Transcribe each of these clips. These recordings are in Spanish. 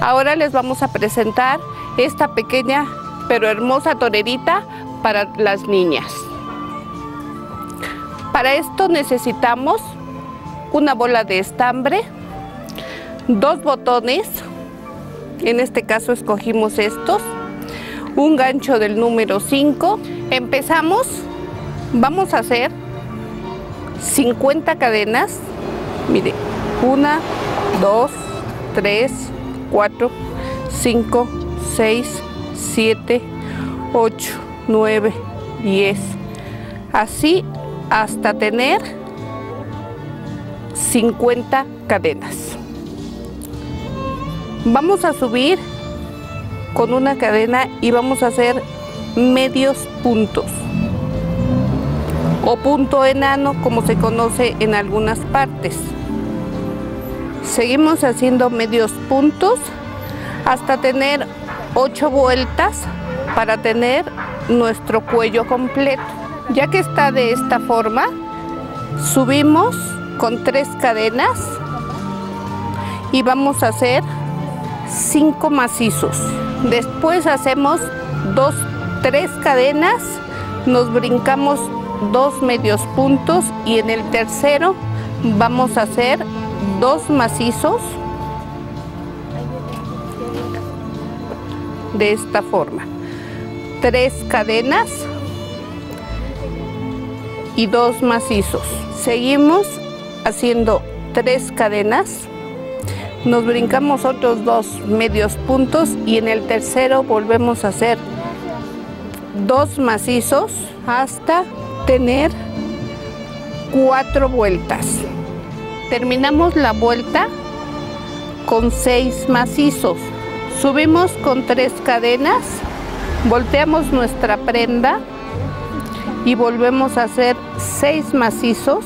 Ahora les vamos a presentar esta pequeña pero hermosa torerita para las niñas. Para esto necesitamos una bola de estambre, dos botones, en este caso escogimos estos, un gancho del número 5. Empezamos, vamos a hacer 50 cadenas, mire, 1, 2, 3, 4, 5, 6, 7, 8, 9, 10, así hasta tener 50 cadenas. Vamos a subir con una cadena y vamos a hacer medios puntos o punto enano como se conoce en algunas partes. Seguimos haciendo medios puntos hasta tener 8 vueltas para tener nuestro cuello completo. Ya que está de esta forma, subimos con tres cadenas y vamos a hacer cinco macizos. Después hacemos dos, tres cadenas, nos brincamos dos medios puntos y en el tercero vamos a hacer dos macizos de esta forma. Tres cadenas y dos macizos. Seguimos haciendo tres cadenas. Nos brincamos otros dos medios puntos y en el tercero volvemos a hacer dos macizos hasta tener cuatro vueltas. Terminamos la vuelta con seis macizos. Subimos con tres cadenas, volteamos nuestra prenda y volvemos a hacer seis macizos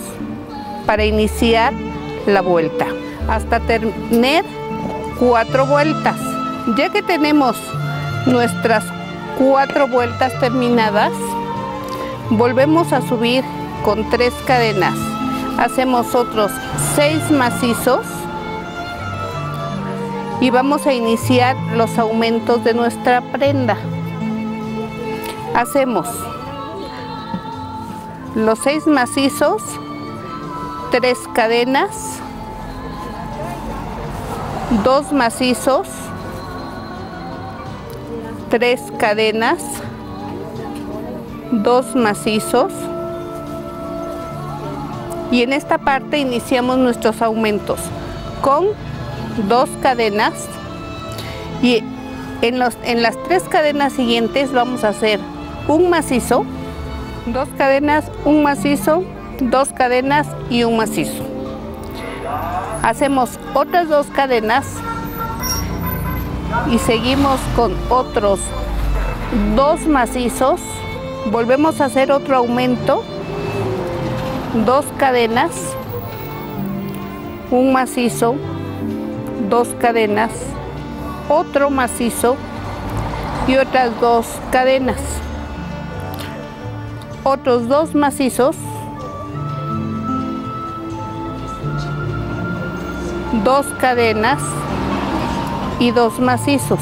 para iniciar la vuelta hasta tener cuatro vueltas. Ya que tenemos nuestras cuatro vueltas terminadas, volvemos a subir con tres cadenas. Hacemos otros seis macizos y vamos a iniciar los aumentos de nuestra prenda. Hacemos los seis macizos, tres cadenas, dos macizos, tres cadenas, dos macizos y en esta parte iniciamos nuestros aumentos con dos cadenas y en, los, en las tres cadenas siguientes vamos a hacer un macizo, dos cadenas, un macizo, dos cadenas y un macizo. Hacemos otras dos cadenas y seguimos con otros dos macizos. Volvemos a hacer otro aumento, dos cadenas, un macizo, dos cadenas, otro macizo y otras dos cadenas. Otros dos macizos, dos cadenas y dos macizos.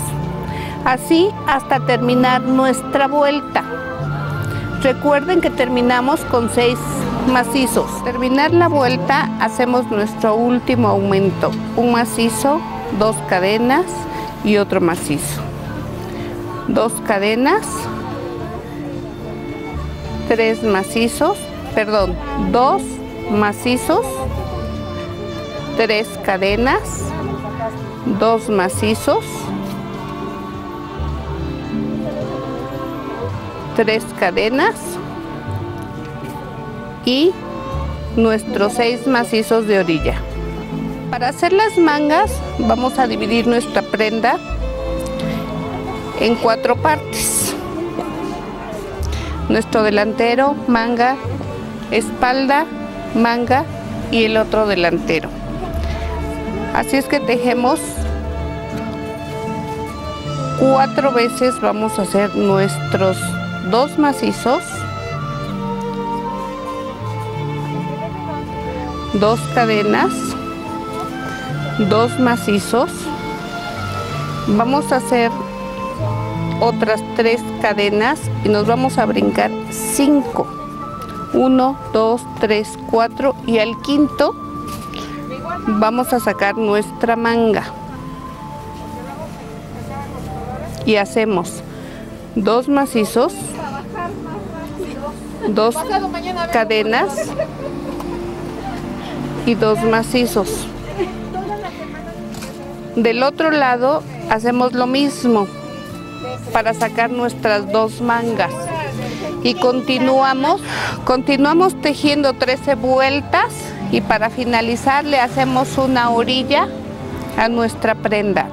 Así hasta terminar nuestra vuelta. Recuerden que terminamos con seis macizos. Terminar la vuelta hacemos nuestro último aumento. Un macizo, dos cadenas y otro macizo. Dos cadenas, tres macizos, perdón, dos macizos, tres cadenas, dos macizos, tres cadenas y nuestros seis macizos de orilla. Para hacer las mangas vamos a dividir nuestra prenda en cuatro partes. Nuestro delantero, manga, espalda, manga y el otro delantero. Así es que tejemos cuatro veces, vamos a hacer nuestros dos macizos, dos cadenas, dos macizos Vamos a hacer otras tres cadenas y nos vamos a brincar cinco. Uno, dos, tres, cuatro y al quinto vamos a sacar nuestra manga. Y hacemos dos macizos, dos cadenas y dos macizos. Del otro lado hacemos lo mismo para sacar nuestras dos mangas y continuamos continuamos tejiendo 13 vueltas y para finalizar le hacemos una orilla a nuestra prenda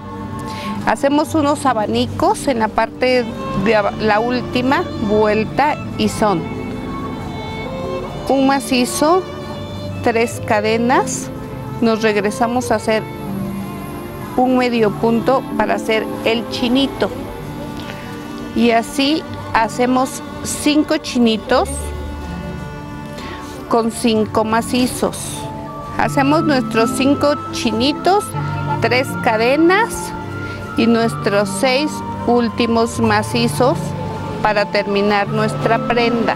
hacemos unos abanicos en la parte de la última vuelta y son un macizo tres cadenas nos regresamos a hacer un medio punto para hacer el chinito y así hacemos cinco chinitos con cinco macizos. Hacemos nuestros cinco chinitos, tres cadenas y nuestros seis últimos macizos para terminar nuestra prenda.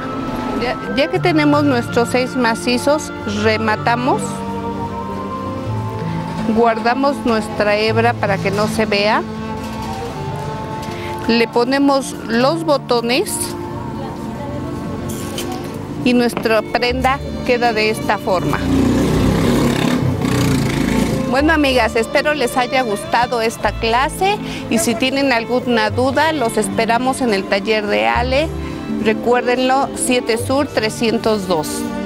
Ya, que tenemos nuestros seis macizos, rematamos, guardamos nuestra hebra para que no se vea le ponemos los botones y nuestra prenda queda de esta forma. Bueno amigas, espero les haya gustado esta clase y si tienen alguna duda los esperamos en el taller de Ale. Recuérdenlo, 7 Sur 302.